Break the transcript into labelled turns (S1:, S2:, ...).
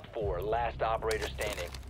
S1: Op 4, last operator standing.